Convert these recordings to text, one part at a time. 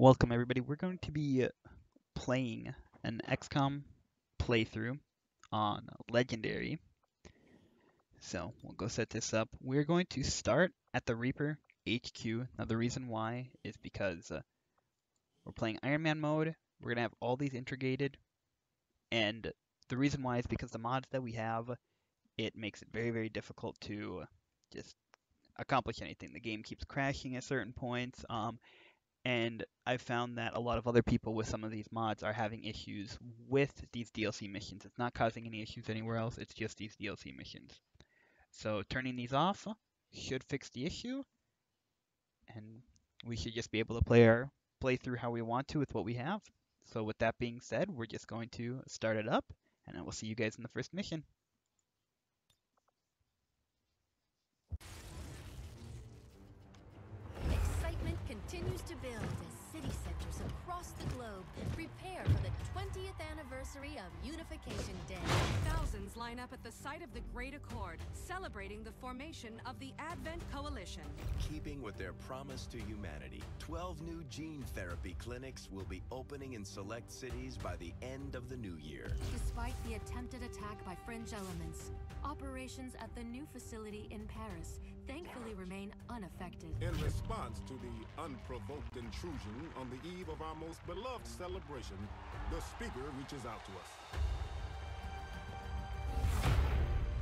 Welcome everybody. We're going to be playing an XCOM playthrough on Legendary. So we'll go set this up. We're going to start at the Reaper HQ. Now the reason why is because uh, we're playing Iron Man mode. We're going to have all these integrated. And the reason why is because the mods that we have, it makes it very, very difficult to just accomplish anything. The game keeps crashing at certain points. Um, and I've found that a lot of other people with some of these mods are having issues with these DLC missions. It's not causing any issues anywhere else, it's just these DLC missions. So turning these off should fix the issue, and we should just be able to play our playthrough how we want to with what we have. So with that being said, we're just going to start it up, and I will see you guys in the first mission. Continues to build as city centers across the globe prepare for the 20th anniversary of Unification Day. Thousands line up at the site of the Great Accord, celebrating the formation of the Advent Coalition. Keeping with their promise to humanity, 12 new gene therapy clinics will be opening in select cities by the end of the new year. Despite the attempted attack by fringe elements, operations at the new facility in Paris thankfully remain unaffected. In response to the unprovoked intrusion on the eve of our most beloved celebration, the speaker reaches out to us.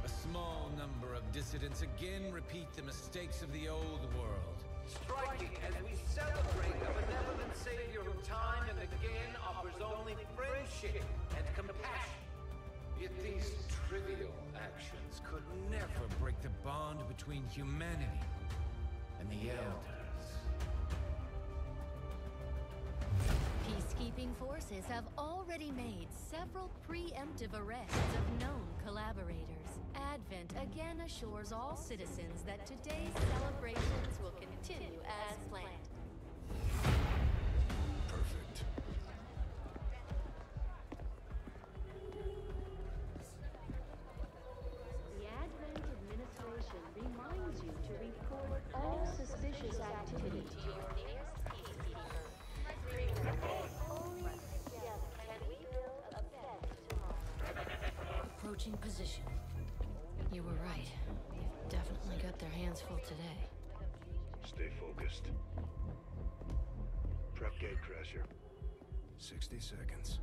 A small number of dissidents again repeat the mistakes of the old world. striking as we celebrate the benevolent Savior who time and again offers only friendship and compassion. Yet these trivial actions could never break the bond between humanity and the Elders. Peacekeeping forces have already made several preemptive arrests of known collaborators. Advent again assures all citizens that today's celebrations will continue as planned. They've definitely got their hands full today. Stay focused. Prep gate crasher. 60 seconds.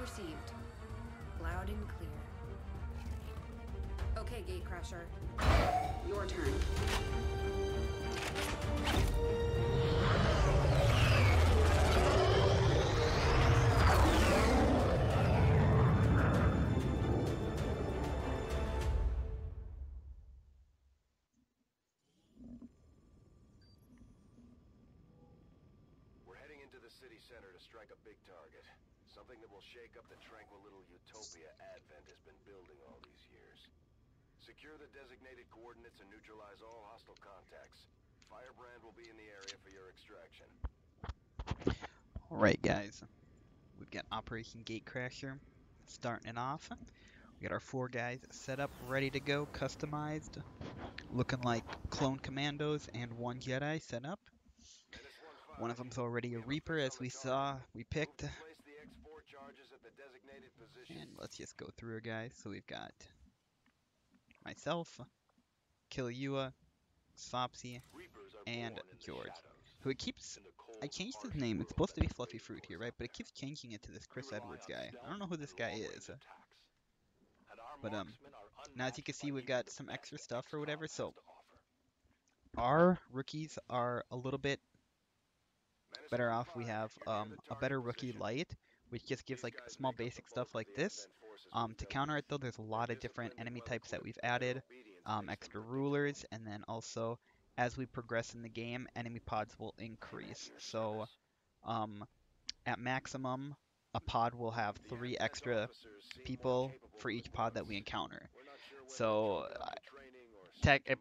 Received. Loud and clear. Okay, Gatecrasher. Your turn. We're heading into the city center to strike a big target. Something that will shake up the tranquil little utopia Advent has been building all these years. Secure the designated coordinates and neutralize all hostile contacts. Firebrand will be in the area for your extraction. Alright guys, we've got Operation Gatecrasher starting it off. We got our four guys set up, ready to go, customized, looking like clone commandos, and one Jedi set up. One of them's already a Reaper, as we saw, we picked. Place the X4 charges at the designated positions. And let's just go through guys. So we've got myself, Killua, Sopsy, and born in the George. Who it keeps in the cold, I changed his name. It's supposed to be Fluffy Fruit here, right? But it keeps changing it to this Chris Edwards guy. I don't know who this guy is. attacks. And our But, um, Now, as you can see, we've got some extra stuff or whatever. So our rookies are a little bit better off. We have if you're near um, a better rookie light, which just gives like small make up the basic stuff like this. Um, to counter it though, there's a lot of different enemy types that we've added, um, extra rulers, and then also as we progress in the game, enemy pods will increase. So um, at maximum, a pod will have three extra people for each pod that we encounter. So uh, tech, it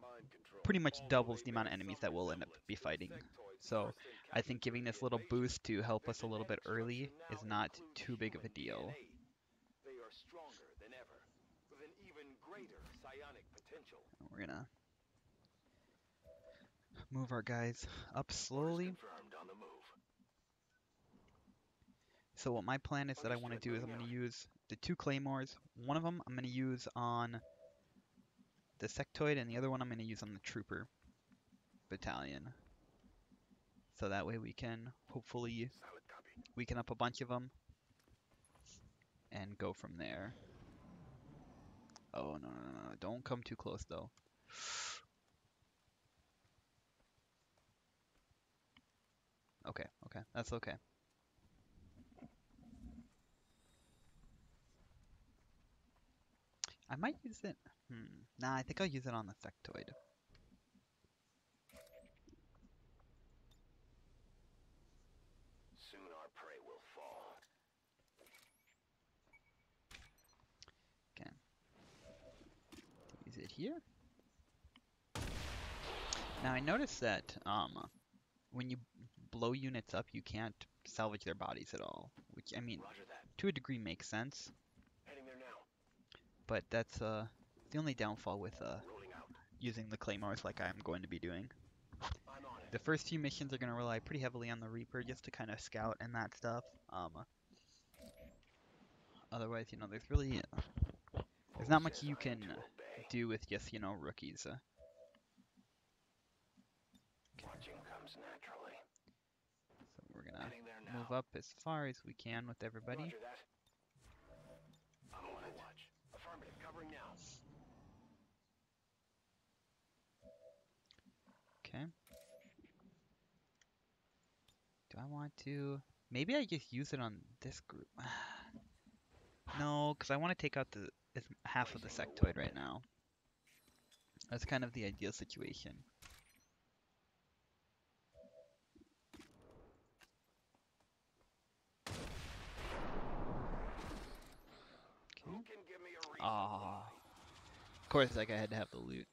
pretty much doubles the amount of enemies that we'll end up be fighting. So I think giving this little boost to help us a little bit early is not too big of a deal. We're gonna move our guys up slowly. So what my plan is that I want to do is I'm going to use the two claymores. One of them I'm going to use on the sectoid, and the other one I'm going to use on the trooper battalion. So that way we can hopefully weaken up a bunch of them and go from there. Oh no no no! no. Don't come too close though. Okay, okay, that's okay. I might use it. Hmm. Nah, I think I'll use it on the sectoid. Soon our prey will fall. Use it here. Now I noticed that um, when you blow units up, you can't salvage their bodies at all. Which I mean, to a degree makes sense, but that's uh, the only downfall with uh, using the claymores like I'm going to be doing. I'm on it. The first few missions are going to rely pretty heavily on the Reaper just to kind of scout and that stuff. Um, otherwise, you know, there's really there's not much you can do with just you know rookies. Uh, Watching comes naturally. so we're gonna Heading there now. move up as far as we can with everybody. Roger that. I'm on it. Watch. Affirmative. Covering now. Okay. Do I want to? Maybe I just use it on this group. no, because I want to take out the half of the sectoid right now. That's kind of the ideal situation. Who can give me a reason Ah. Of course, like I had to have the loot.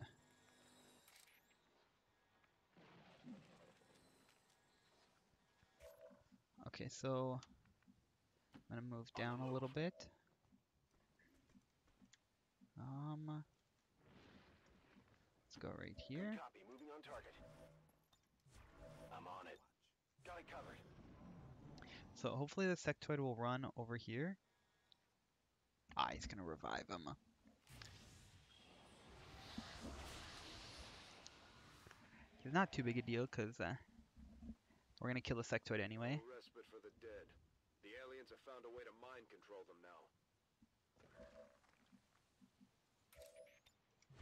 Okay, so I'm gonna move down a little bit. Um, go right here. Copy. Moving on target. I'm on it. Got it covered. So hopefully the sectoid will run over here. Ah, he's gonna revive him. It's not too big a deal because uh, we're gonna kill the sectoid anyway. No respite for the dead. The aliens have found a way to mind control them now.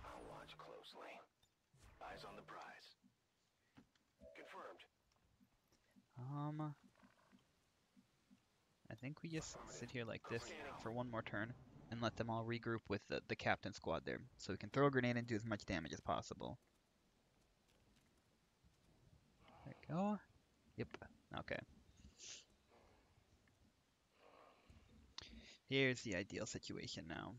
I'll watch closely. Eyes on the prize. Confirmed. Um, I think we just sit here like this for one more turn and let them all regroup with the, the captain squad there, so we can throw a grenade and do as much damage as possible. There we go. Yep. Okay. Here's the ideal situation now.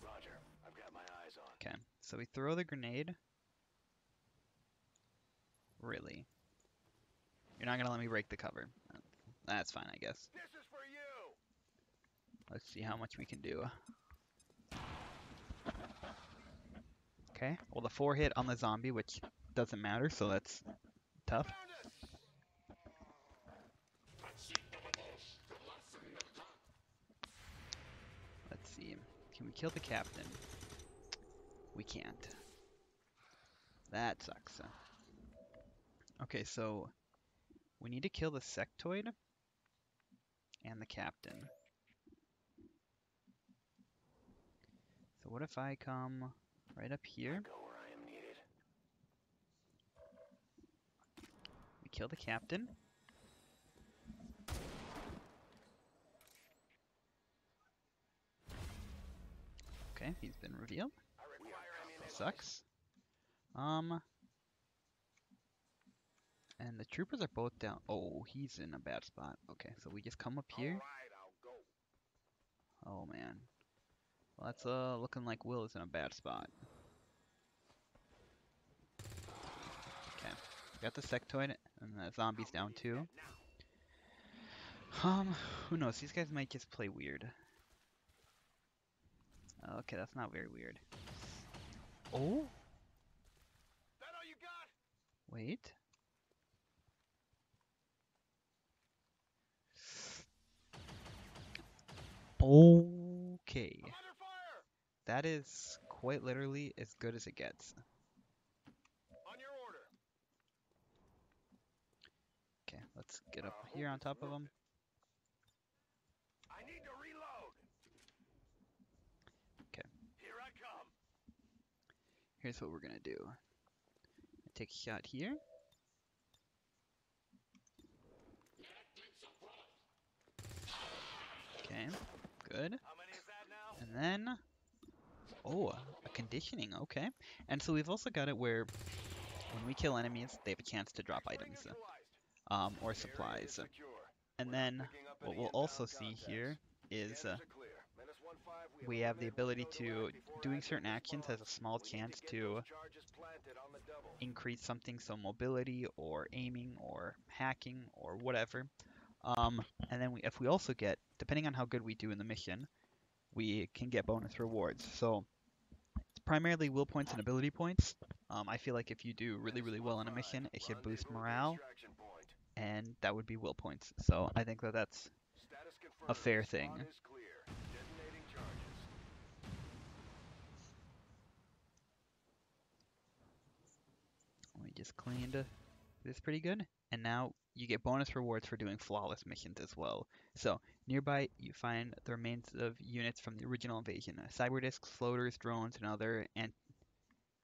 Roger. I've got my eyes on. Okay, so we throw the grenade. Really? You're not gonna let me break the cover. That's fine, I guess. This is for you. Let's see how much we can do. Okay, well the four hit on the zombie, which doesn't matter, so that's tough. Let's see. Can we kill the captain? We can't. That sucks. Okay, so we need to kill the sectoid and the captain. So what if I come right up here? Go where I am needed. We kill the captain. Okay, he's been revealed. Sucks. Um, and the troopers are both down. Oh, he's in a bad spot. Okay, so we just come up here. Oh man. Well, that's uh looking like Will is in a bad spot. Okay, got the sectoid and the zombies down too. Um, who knows? These guys might just play weird. Okay, that's not very weird. Oh. Wait. Okay. That is quite literally as good as it gets. Okay, let's get up here on top of him. I need to reload. Okay. Here I come. Here's what we're gonna do. Take a shot here. Okay, good. And then, oh, a conditioning, okay. And so we've also got it where when we kill enemies, they have a chance to drop items um, or supplies. And then what we'll also see here is uh, we have the ability to, doing certain actions has a small chance to increase something, so mobility or aiming or hacking or whatever. Um, and then we, if we also get, depending on how good we do in the mission, we can get bonus rewards. So it's primarily will points and ability points. Um, I feel like if you do really, really well in a mission, it should boost morale, and that would be will points. So I think that that's a fair thing. Just cleaned this pretty good. And now you get bonus rewards for doing flawless missions as well. So nearby you find the remains of units from the original invasion. Uh, cyberdisks, floaters, drones, and other ant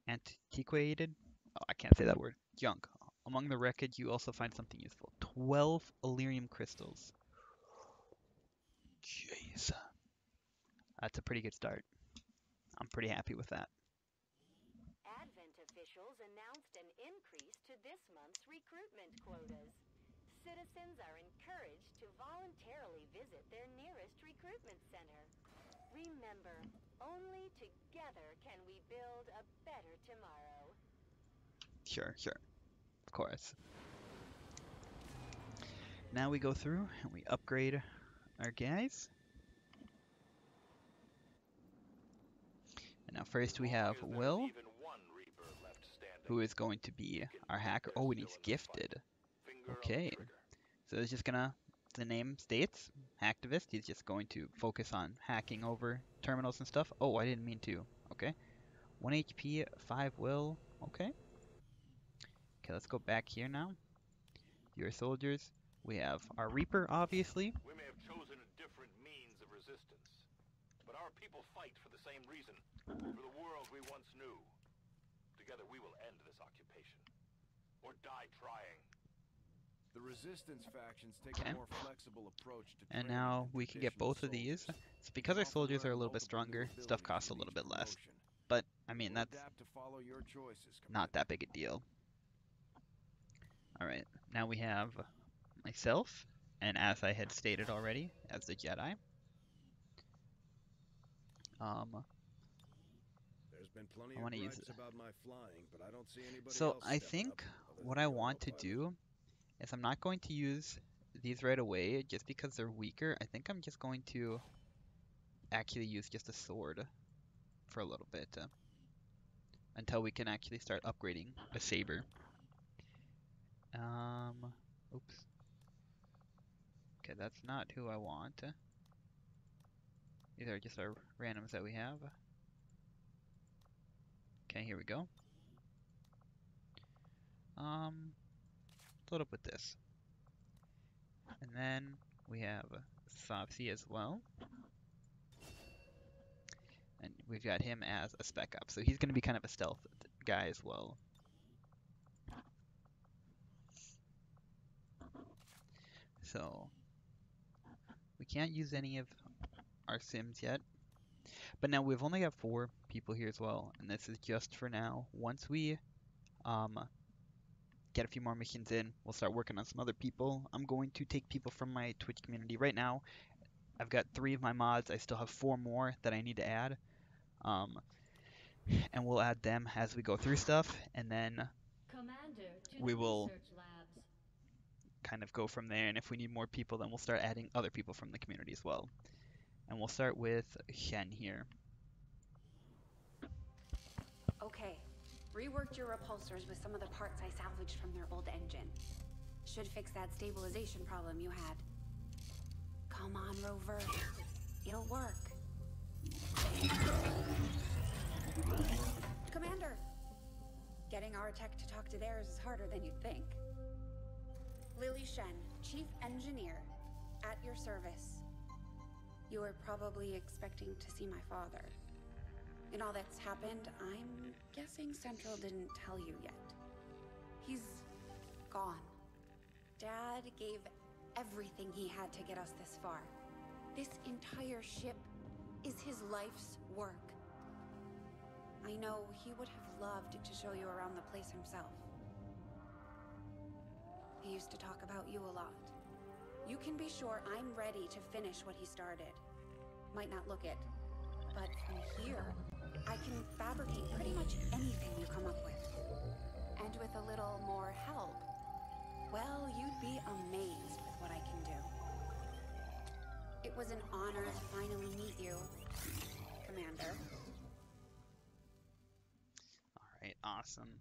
antiquated, oh, I can't say that word, junk. Among the wreckage you also find something useful. 12 Elerium crystals. Jeez. That's a pretty good start. I'm pretty happy with that. Advent officials announced an increase to this month's recruitment quotas. Citizens are encouraged to voluntarily visit their nearest recruitment center. Remember, only together can we build a better tomorrow. Sure, sure. Of course. Now we go through and we upgrade our guys. And now first we have Will, who is going to be our hacker. Oh, and he's gifted. Okay. So it's just gonna, the name states, hacktivist. He's just going to focus on hacking over terminals and stuff. Oh, I didn't mean to. Okay. 1 HP, 5 will. Okay. Okay, let's go back here now. Your soldiers. We have our Reaper, obviously. We may have chosen a different means of resistance, but our people fight for the same reason, for the world we once knew. Together we will end this occupation, or die trying. The resistance factions take Okay. a more flexible approach to And now we can get both of these. It's because our soldiers are a little bit stronger, stuff costs a little bit less. But, I mean, that's adapt to follow your choices, not that big a deal. Alright, now we have myself, and as I had stated already, as the Jedi. Um, There's been plenty I wanna use it. about my flying, but I don't see anybody so I think what I want to do is I'm not going to use these right away just because they're weaker. I think I'm just going to actually use just a sword for a little bit uh, until we can actually start upgrading a saber. Um, oops. Okay, that's not who I want. These are just our randoms that we have. Okay, here we go. Um, load up with this. And then we have Sopsy as well. And we've got him as a spec up, so he's going to be kind of a stealth guy as well. So we can't use any of our sims yet. But now we've only got four people here as well, and this is just for now. Once we um, get a few more missions in, we'll start working on some other people. I'm going to take people from my Twitch community right now. I've got three of my mods. I still have four more that I need to add. Um, and we'll add them as we go through stuff, and then We will- kind of go from there. And if we need more people, then we'll start adding other people from the community as well. And we'll start with Shen here. Okay. Reworked your repulsors with some of the parts I salvaged from their old engine. Should fix that stabilization problem you had. Come on, Rover. It'll work. Commander! Getting our tech to talk to theirs is harder than you'd think. Lily Shen, Chief Engineer, at your service. You were probably expecting to see my father. In all that's happened, I'm guessing Central didn't tell you yet. He's gone. Dad gave everything he had to get us this far. This entire ship is his life's work. I know he would have loved to show you around the place himself. He used to talk about you a lot. You can be sure I'm ready to finish what he started. Might not look it, but from here, I can fabricate pretty much anything you come up with. And with a little more help, well, you'd be amazed with what I can do. It was an honor to finally meet you, Commander. Alright, awesome.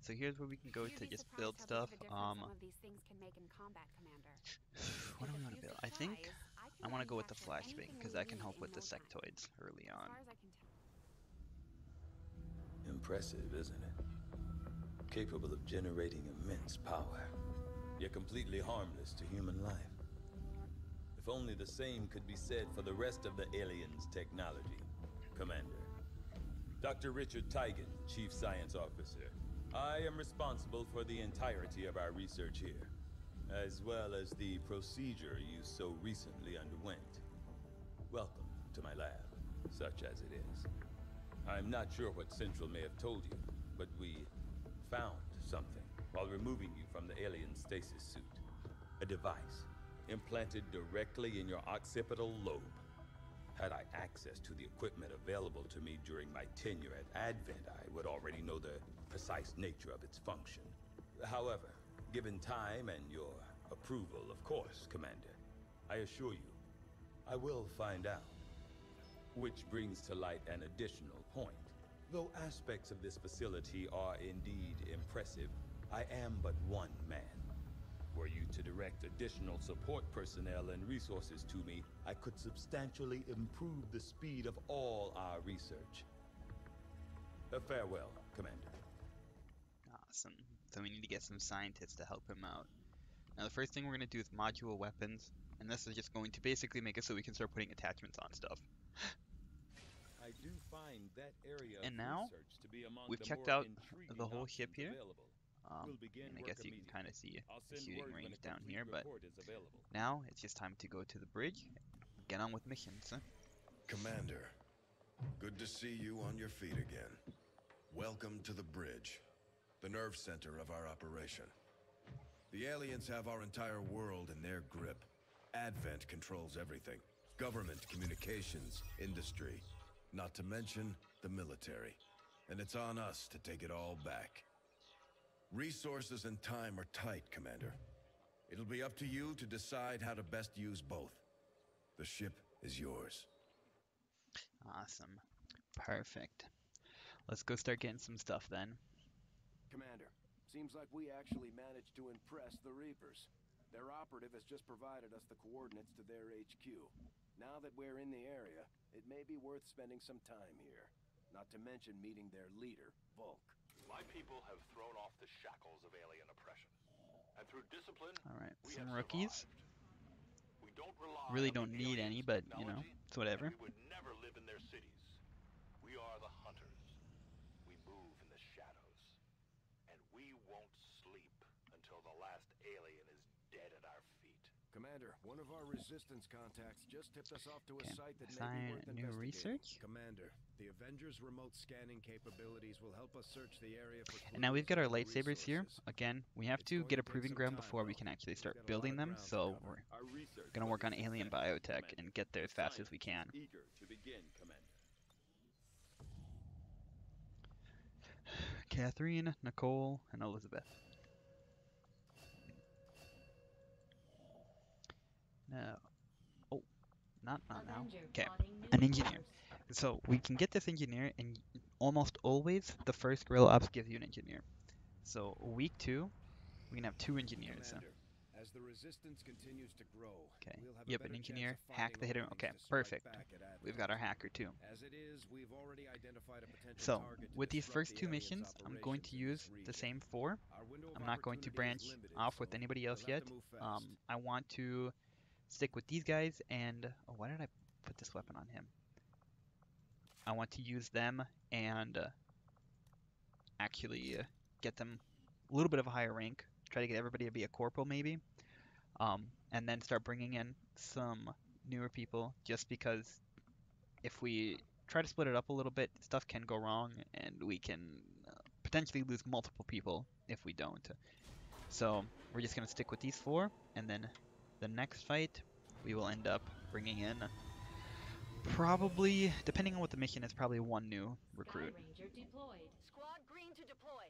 So here's where we can go You'd to just build stuff. of a difference Um, of these things can make in combat, Commander. what do I want to build? I think supplies, I want to go with the flashbang because that can help with the sectoids early on. Impressive, isn't it? Capable of generating immense power, yet completely harmless to human life. If only the same could be said for the rest of the aliens' technology. Commander. Dr. Richard Tygan, Chief Science Officer. I am responsible for the entirety of our research here, as well as the procedure you so recently underwent. Welcome to my lab, such as it is. I'm not sure what Central may have told you, but we found something while removing you from the alien stasis suit. A device implanted directly in your occipital lobe. Had I access to the equipment available to me during my tenure at Advent, I would already know the precise nature of its function. However, given time and your approval, of course, Commander, I assure you, I will find out. Which brings to light an additional. Though aspects of this facility are indeed impressive, I am but one man. Were you to direct additional support personnel and resources to me, I could substantially improve the speed of all our research. Uh, farewell, Commander. Awesome. So we need to get some scientists to help him out. Now the first thing we're going to do is module weapons, and this is just going to basically make it so we can start putting attachments on stuff. I do find that area And now, to be among We've the checked out the whole ship here. available. Um, We'll begin and I guess you can kind of see the send shooting range down here, but is now it's just time to go to the bridge, get on with missions. Commander, good to see you on your feet again. Welcome to the bridge, the nerve center of our operation. The aliens have our entire world in their grip. Advent controls everything government, communications, industry, not to mention the military. And it's on us to take it all back. Resources and time are tight, Commander. It'll be up to you to decide how to best use both. The ship is yours. Awesome. Perfect. Let's go start getting some stuff then. Commander, seems like we actually managed to impress the Reapers. Their operative has just provided us the coordinates to their HQ. Now that we're in the area, it may be worth spending some time here. Not to mention meeting their leader, Volk. My people have thrown off the shackles of alien oppression. And through discipline, Alright, we some have rookies. We don't rely Really don't need any, but you know, it's whatever. and We would never live in their cities. We are the hunters. We move in the shadows. And we won't sleep until the last alien is dead at our feet. one of our resistance contacts just tipped us off to a Okay, site that may be worth new investigating. research. Commander, the Avengers' remote scanning capabilities will help us search the area for And now we've got our and lightsabers here. Again, we have It's to get a proving ground time, before we can actually start got a lot building them. So we're gonna work on alien biotech Commander. and get there as fast as we can. Eager to begin, Commander. Catherine, Nicole, and Elizabeth. No. Oh, not not now. Okay, an engineer. So we can get this engineer, and almost always the first guerrilla ops gives you an engineer. So week two, we can have two engineers. Commander, as the resistance continues to grow, Okay. we'll have Yep, an engineer, hack the hidden. Okay, perfect. We've got our hacker too. As it is, we've already identified a potential So with these first the two aliens' missions, I'm going to use the same four. Our window of I'm not going to branch limited, off with anybody else yet. to move fast. Um, I want to stick with these guys, and oh, why did I put this weapon on him? I want to use them and uh, actually uh, get them a little bit of a higher rank. Try to get everybody to be a corporal, maybe, um, and then start bringing in some newer people. Just because if we try to split it up a little bit, stuff can go wrong, and we can uh, potentially lose multiple people if we don't. So we're just gonna stick with these four, and then the next fight we will end up bringing in probably, depending on what the mission is, probably one new recruit. Sky Ranger deployed. Squad green to deploy.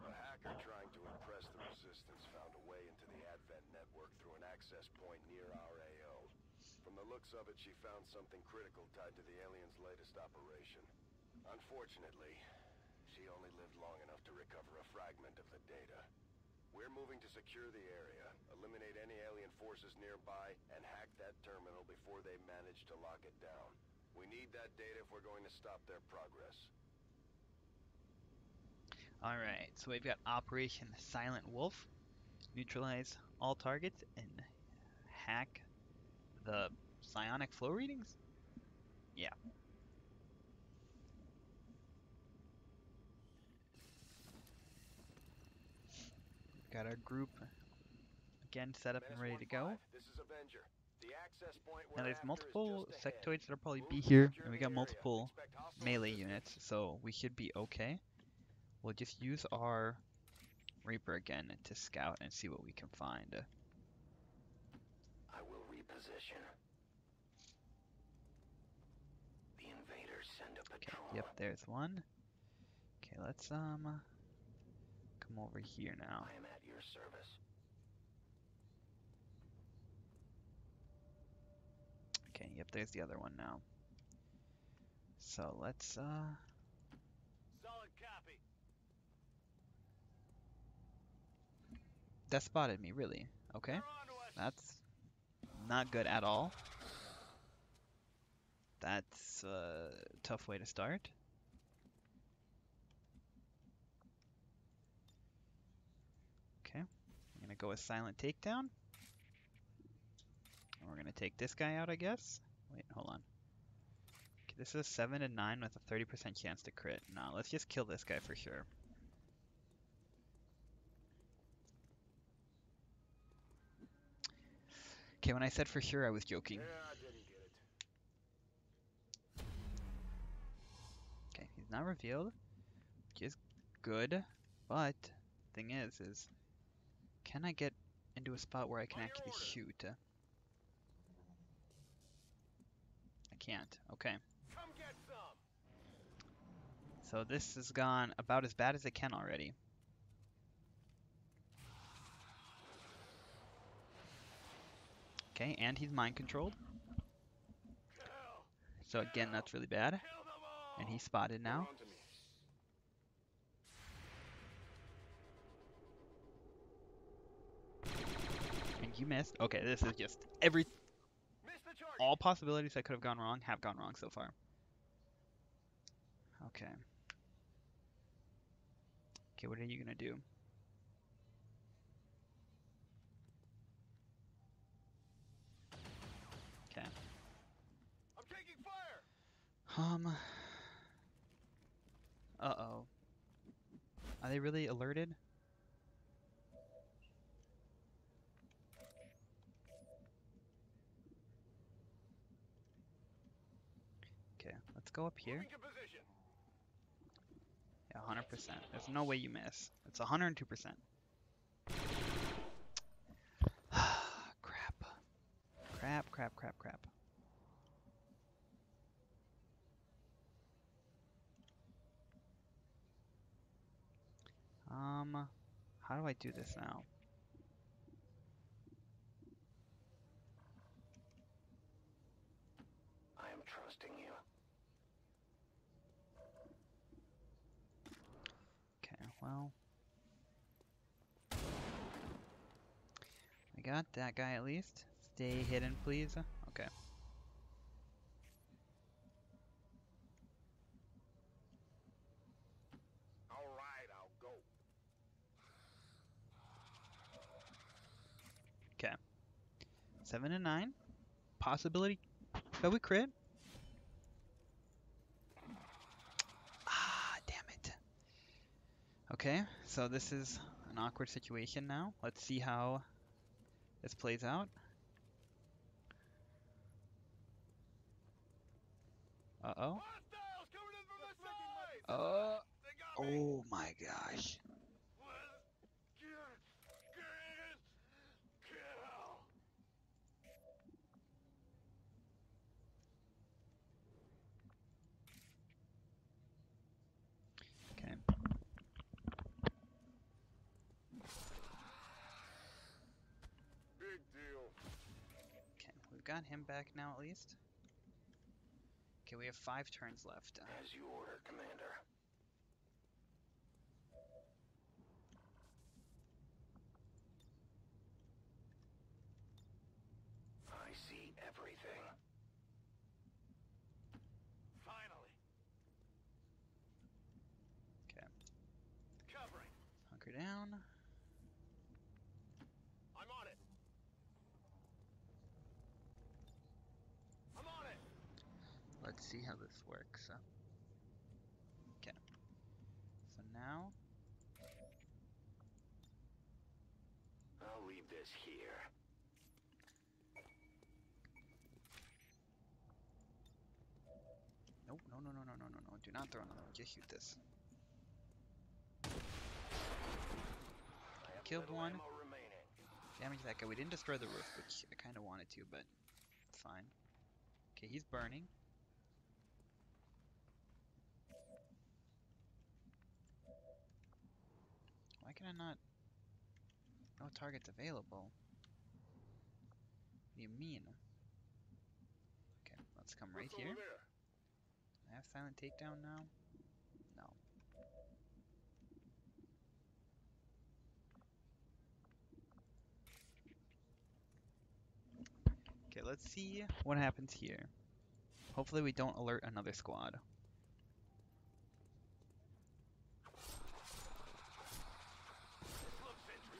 A hacker trying to impress the Resistance found a way into the Advent network through an access point near our AO. From the looks of it, she found something critical tied to the aliens' latest operation. Unfortunately, she only lived long enough to recover a fragment of the data. We're moving to secure the area, eliminate any alien forces nearby, and hack that terminal before they manage to lock it down. We need that data if we're going to stop their progress. Alright, so we've got Operation Silent Wolf. Neutralize all targets and hack the psionic flow readings? Yeah. Got our group again set up and ready to go. This is Avenger. The access point Now there's multiple sectoids that'll probably be here, and we got multiple melee units, so we should be okay. We'll just use our Reaper again to scout and see what we can find. I will reposition. The invaders send a Okay, yep, there's one. Okay, let's um come over here now. I am at your service. Okay, yep, there's the other one now. So let's uh Solid copy. that spotted me really. Okay. They're on to us. That's not good at all. That's a tough way to start. Okay, I'm gonna go with silent takedown. And we're gonna take this guy out, I guess. Wait, hold on. Okay, this is a 7 and 9 with a 30% chance to crit. Nah, let's just kill this guy for sure. Okay, when I said for sure, I was joking. Yeah, I didn't get it. Not revealed, which is good, but thing is, is can I get into a spot where I can actually shoot? I can't. Okay, Come get some. so this has gone about as bad as it can already. Okay, and he's mind controlled. So again, that's really bad. And he's spotted now. To. And you missed. Okay, this is just every. Miss the target. all possibilities that could have gone wrong have gone wrong so far. Okay. Okay, what are you gonna do? Okay. I'm taking fire. Um. Uh oh. Are they really alerted? Okay, let's go up here. Yeah, 100%. There's no way you miss. It's 102%. crap. Crap, crap, crap, crap. Um, how do I do this now? I am trusting you. Okay, well. I got that guy at least. Stay hidden, please. Okay. All right, I'll go. Okay. Seven and nine. Possibility that we crit. Ah, damn it. Okay, so this is an awkward situation now. Let's see how this plays out. Uh-oh. Uh, oh my gosh. Okay. Big deal. Okay, we've got him back now at least. Okay, we have five turns left. As you order, Commander. I see everything. Finally. Okay. Covering. Hunker down. I'm on it. I'm on it. Let's see how this works. uh. Okay. So now, I'll leave this here. nope, no, no, no, no, no, no, no. Do not throw another one. Just shoot this. Killed one. Damage that guy. We didn't destroy the roof, which I kind of wanted to, but it's fine. Okay, he's burning. Can I not? No targets available. What do you mean? Okay, let's come right here. I have silent takedown now? No. Okay, let's see what happens here. Hopefully we don't alert another squad.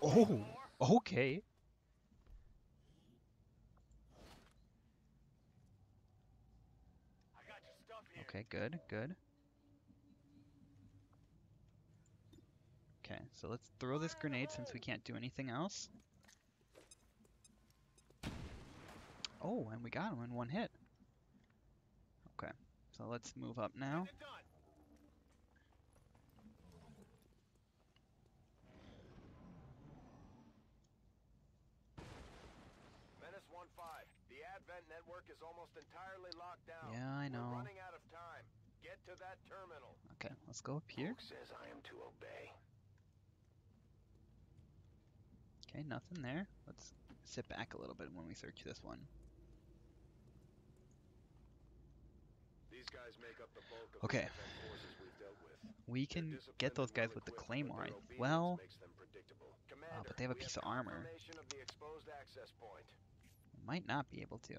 Oh, okay. Okay, good, good. Okay, so let's throw this grenade since we can't do anything else. Oh, and we got him in one hit. Okay, so let's move up now. Get it done. Menace 1-5. The Advent network is almost entirely locked down. Yeah, I know. We're running out of time. Get to that terminal. Okay, let's go up here. Says I am to obey. Okay, nothing there. Let's sit back a little bit when we search this one. These guys make up the bulk of Okay. the forces we've dealt with. We can get those guys with the claymore. Well, obedience makes them predictable. but they have a piece of armor. of the exposed access point. Might not be able to.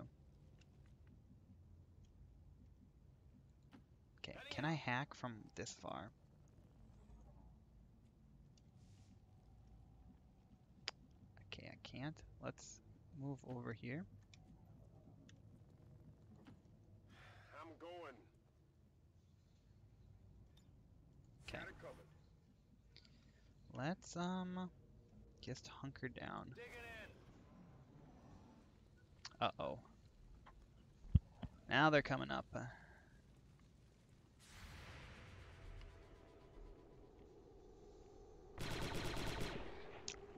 Okay, can I hack from this far? Okay, I can't. Let's move over here. I'm going. Okay. Let's um just hunker down. Uh-oh. Now they're coming up. Uh.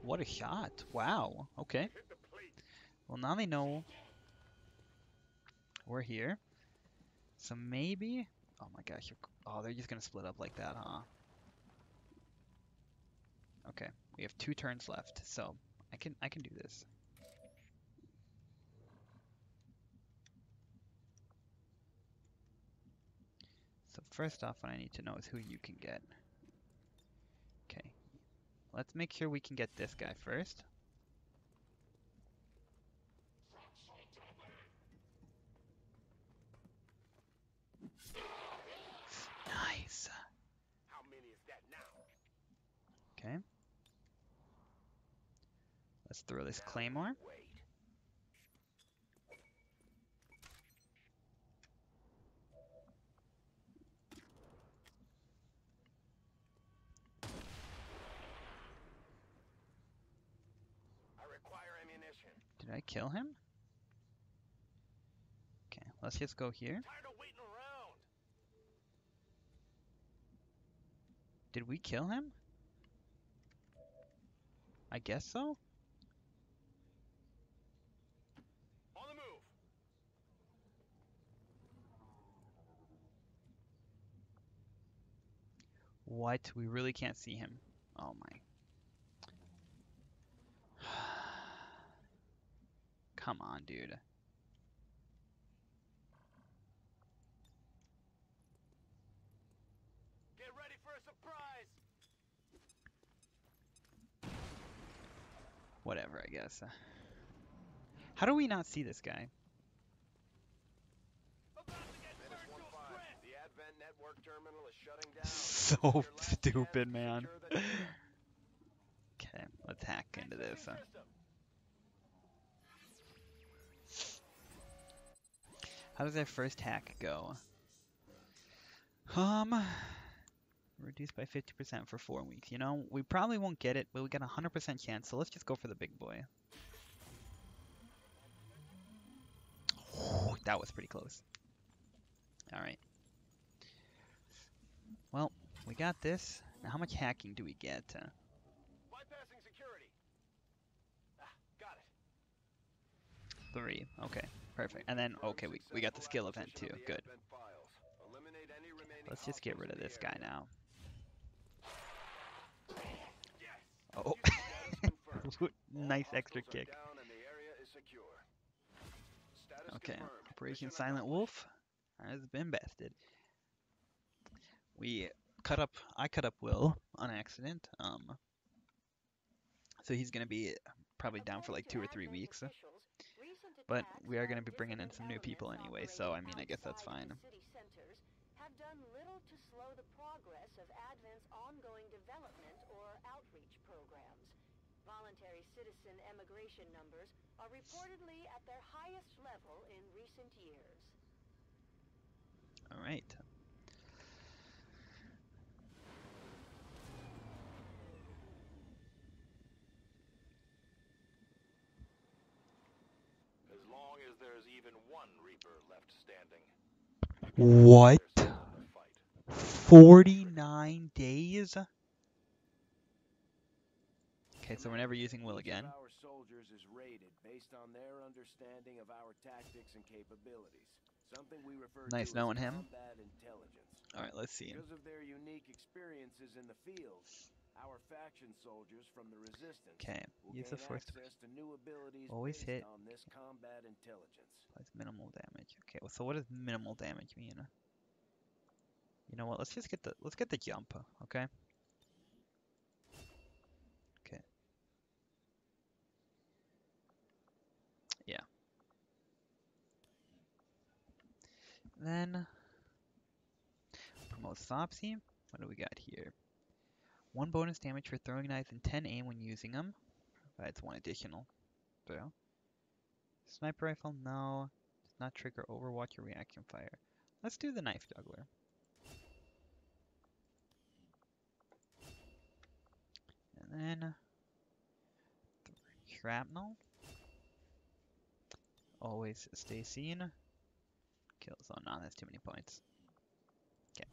What a shot. Wow. Okay. Well, now they know we're here. So maybe... Oh my gosh. Oh, they're just going to split up like that, huh? Okay. We have two turns left, so I can I can do this. So first off, what I need to know is who you can get. Okay. Let's make sure we can get this guy first. Nice. Okay. Let's throw this claymore. I require ammunition. Did I kill him? Okay, let's just go here. Tired of waiting around. Did we kill him? I guess so. On the move. What? We really can't see him. Oh my. Come on, dude. Get ready for a surprise. Whatever, I guess. How do we not see this guy? Menace 1-5. The Advent network terminal is shutting down. So stupid, man. Okay, let's hack into this. uh. How does our first hack go? Um, reduced by 50% for four weeks. You know, we probably won't get it, but we got a 100% chance, so let's just go for the big boy. that was pretty close. Alright. Well, we got this. Now, how much hacking do we get? Uh, Bypassing security. Ah, got it. three. Okay, perfect. And then, okay, we, we got the skill event too. Good. Let's just get rid of this guy now. Oh, nice extra kick. Okay. Operation Silent Wolf has been bested. We cut up, I cut up Will on accident. Um, so he's gonna be probably down for like two or three weeks. But we are gonna be bringing in some new people anyway, so I mean, I guess that's fine. City centers have done little to slow the progress of Advent's ongoing development or outreach programs. Voluntary citizen emigration numbers are reportedly at their highest level in recent years. All right. Long as there's even one Reaper left standing. What? 49 days? Okay, so we're never using Will again. Our soldiers is rated based on their understanding of our tactics and capabilities. Something we refer Nice to knowing as him. All right, let's see. Because of their unique experiences in the field, our faction soldiers from the resistance Okay, will use the access to new abilities Always hit. on this combat intelligence. Applies minimal damage. Okay, well, so what does minimal damage mean? You know what? Let's just get the let's get the jump. Okay. Okay. Yeah. Then promote Sopsy. What do we got here? One bonus damage for throwing knives and 10 aim when using them. Provides one additional throw. Sniper rifle, no. Does not trigger overwatch or reaction fire. Let's do the knife juggler. And then shrapnel. Always stay seen. Kills. Oh, that's too many points. Okay.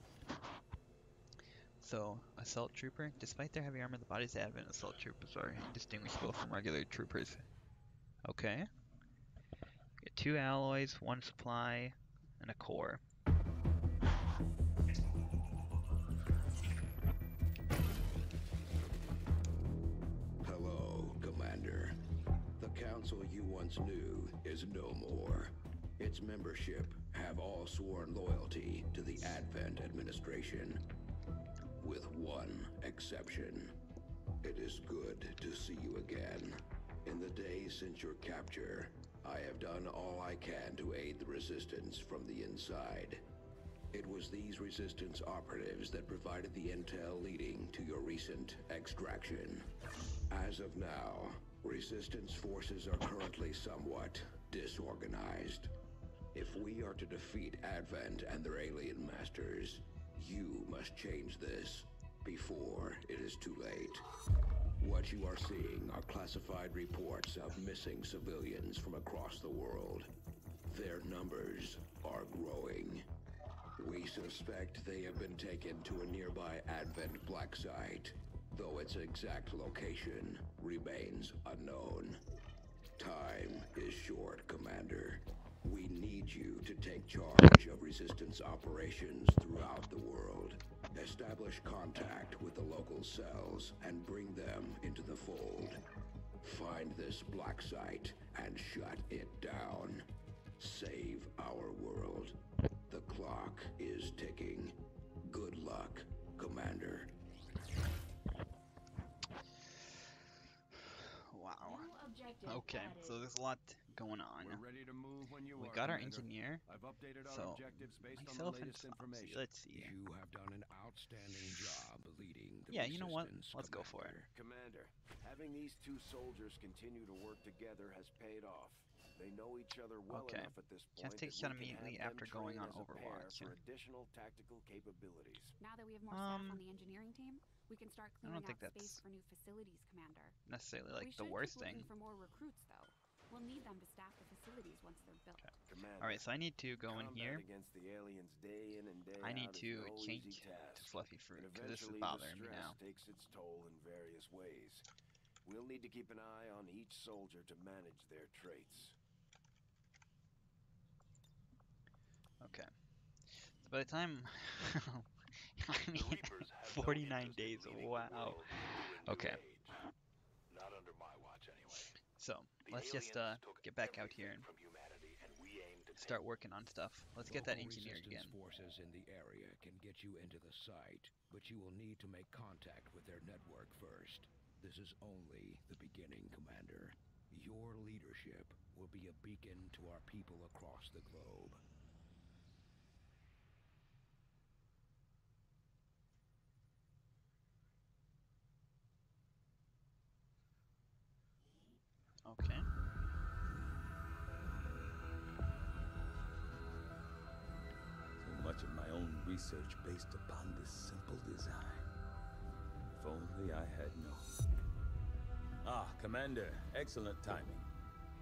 So, assault trooper. Despite their heavy armor, the bodies of advent assault troopers are indistinguishable from regular troopers. Okay. Get two alloys, one supply, and a core. Hello, Commander. The council you once knew is no more. Its membership have all sworn loyalty to the Advent administration. With one exception. It is good to see you again. In the days since your capture, I have done all I can to aid the resistance from the inside. It was these resistance operatives that provided the intel leading to your recent extraction. As of now, resistance forces are currently somewhat disorganized. If we are to defeat Advent and their alien masters, you must change this before it is too late. What you are seeing are classified reports of missing civilians from across the world. Their numbers are growing. We suspect they have been taken to a nearby Advent black site, though its exact location remains unknown. Time is short, Commander. We need you to take charge of resistance operations throughout the world. Establish contact with the local cells and bring them into the fold. Find this black site and shut it down. Save our world. The clock is ticking. Good luck, Commander. Wow. Okay, so there's a lot going on. We're ready to move when you we are, got our Commander. engineer. I've updated our so objectives based on the myself and latest information. Let's see. You have done an outstanding job leading the Yeah, you know what? Let's go for it. Commander, having these two soldiers continue to work together has paid off. They know each other well Okay. enough at this point. Can't take that shot immediately after going on as a pair Overwatch. for additional tactical capabilities. Now that we have more Um, staff on the engineering team, we can start I don't out think space that's for new facilities, Commander. necessarily we like the should worst keep looking thing. for more recruits, though. We'll need them to staff the facilities once they're built. Commander, All right, so I need to go in here. against the aliens day in and day I need to no change to. Fluffy And Fruit because this is eventually bothering me stress now. takes its toll in various ways. We'll need to keep an eye on each soldier to manage their traits. Okay. So by the time, I mean, 49 days. Wow. Okay. Not under my watch, anyway. So The let's just uh, get back out here and from humanity, and we aim to start working on stuff. Let's get that Local engineer resistance again. forces in the area can get you into the site, but you will need to make contact with their network first. This is only the beginning, Commander. Your leadership will be a beacon to our people across the globe. Research based upon this simple design. If only I had known. Ah, Commander, excellent timing.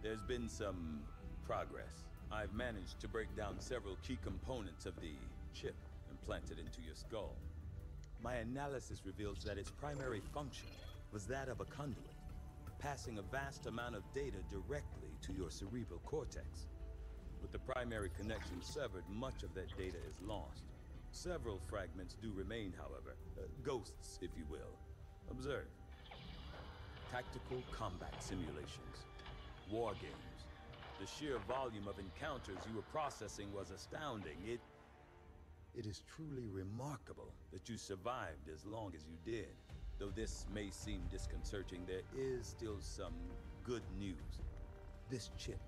There's been some progress. I've managed to break down several key components of the chip implanted into your skull. My analysis reveals that its primary function was that of a conduit, passing a vast amount of data directly to your cerebral cortex. With the primary connection severed, much of that data is lost. Several fragments do remain, however. Uh, ghosts, if you will. Observe. Tactical combat simulations. War games. The sheer volume of encounters you were processing was astounding. It... It is truly remarkable that you survived as long as you did. Though this may seem disconcerting, there is still some good news. This chip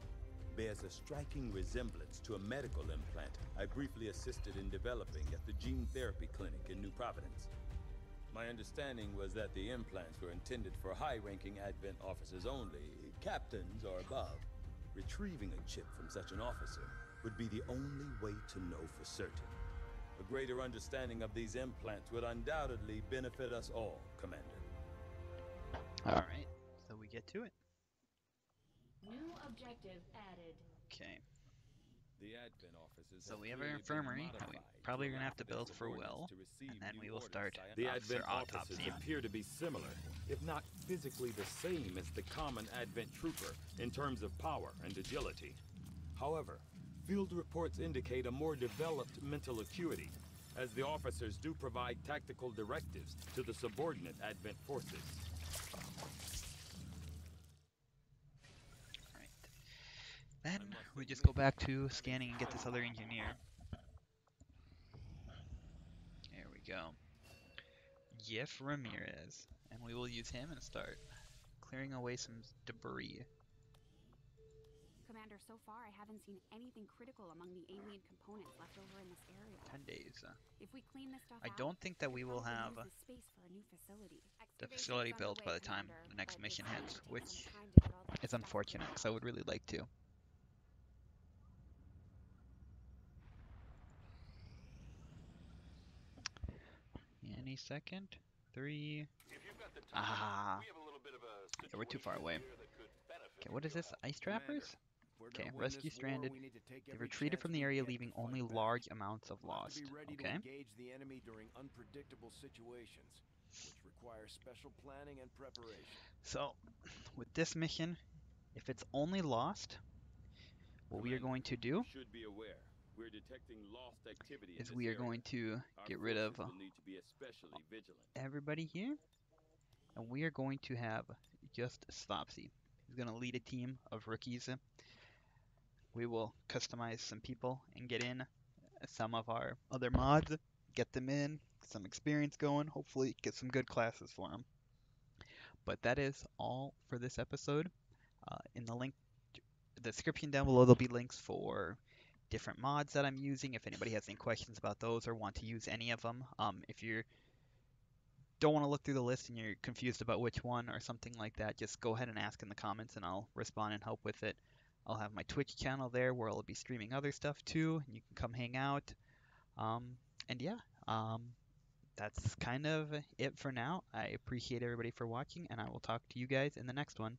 bears a striking resemblance to a medical implant I briefly assisted in developing at the gene therapy clinic in New Providence. My understanding was that the implants were intended for high-ranking Advent officers only, captains or above. Retrieving a chip from such an officer would be the only way to know for certain. A greater understanding of these implants would undoubtedly benefit us all, Commander. Alright, so we get to it. New objective added. Okay. The Advent offices So we have our infirmary that we probably are gonna have to build for Will, and then we will start. The officer Advent offices autopsy. appear to be similar, if not physically the same as the common Advent trooper in terms of power and agility. However, field reports indicate a more developed mental acuity, as the officers do provide tactical directives to the subordinate Advent forces. Then we just go back to scanning and get this other engineer. There we go. Yif Ramirez. And we will use him and start clearing away some debris. Commander, so far I haven't seen anything critical among the alien components left over in this area. 10 days. uh, If we clean this stuff I don't think that we will have use space for a new facility. the facility built by the time the next mission hits, going to take which some time to put all that is unfortunate because I would really like to. Any second? Three. Ah. Yeah, we're too far away. Okay, what is this? Ice trappers? Okay, rescue stranded. They retreated from the area, leaving only large amounts of lost. Okay. engage the enemy during unpredictable situations, which require special planning and preparation. So, with this mission, if it's only lost, what we are going to do Should be aware. We're detecting lost activity is we are area. going to get rid of forces need to be especially vigilant. everybody here, and we are going to have just Slopsy. He's going to lead a team of rookies. We will customize some people and get in some of our other mods, get them in, some experience going, hopefully get some good classes for them. But that is all for this episode. Uh, in the link the description down below, there'll be links for different mods that I'm using. If anybody has any questions about those or want to use any of them, um, if you're don't want to look through the list and you're confused about which one or something like that, just go ahead and ask in the comments and I'll respond and help with it. I'll have my Twitch channel there where I'll be streaming other stuff too, and you can come hang out. Um, and yeah, um, that's kind of it for now. I appreciate everybody for watching, and I will talk to you guys in the next one.